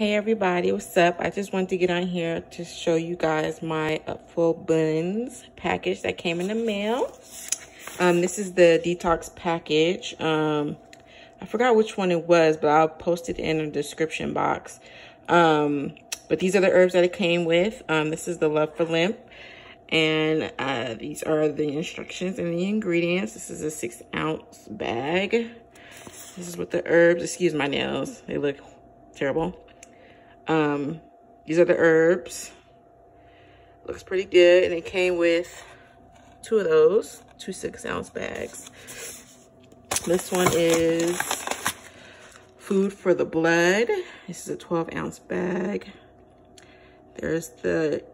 Hey everybody, what's up? I just wanted to get on here to show you guys my Upful Blends package that came in the mail. Um, this is the detox package. Um, I forgot which one it was, but I'll post it in the description box. Um, but these are the herbs that it came with. Um, this is the Love for Lymph. And uh, these are the instructions and the ingredients. This is a six ounce bag. This is with the herbs, excuse my nails, they look terrible. Um, these are the herbs. Looks pretty good. And it came with two of those, two six ounce bags. This one is food for the blood. This is a 12 ounce bag. There's the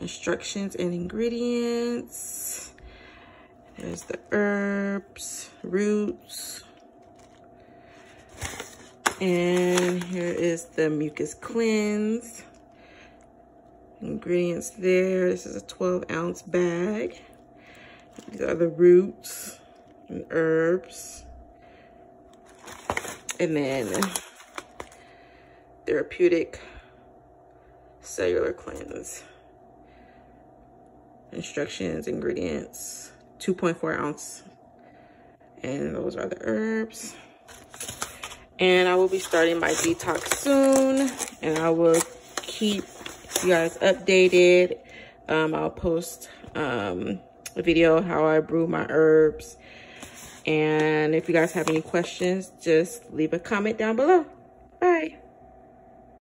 instructions and ingredients. There's the herbs, roots, and here is the mucus cleanse. Ingredients there. This is a 12 ounce bag. These are the roots and herbs. And then therapeutic cellular cleanse. Instructions, ingredients, 2.4 ounce. And those are the herbs. And I will be starting my detox soon. And I will keep you guys updated. Um, I'll post um, a video how I brew my herbs. And if you guys have any questions, just leave a comment down below.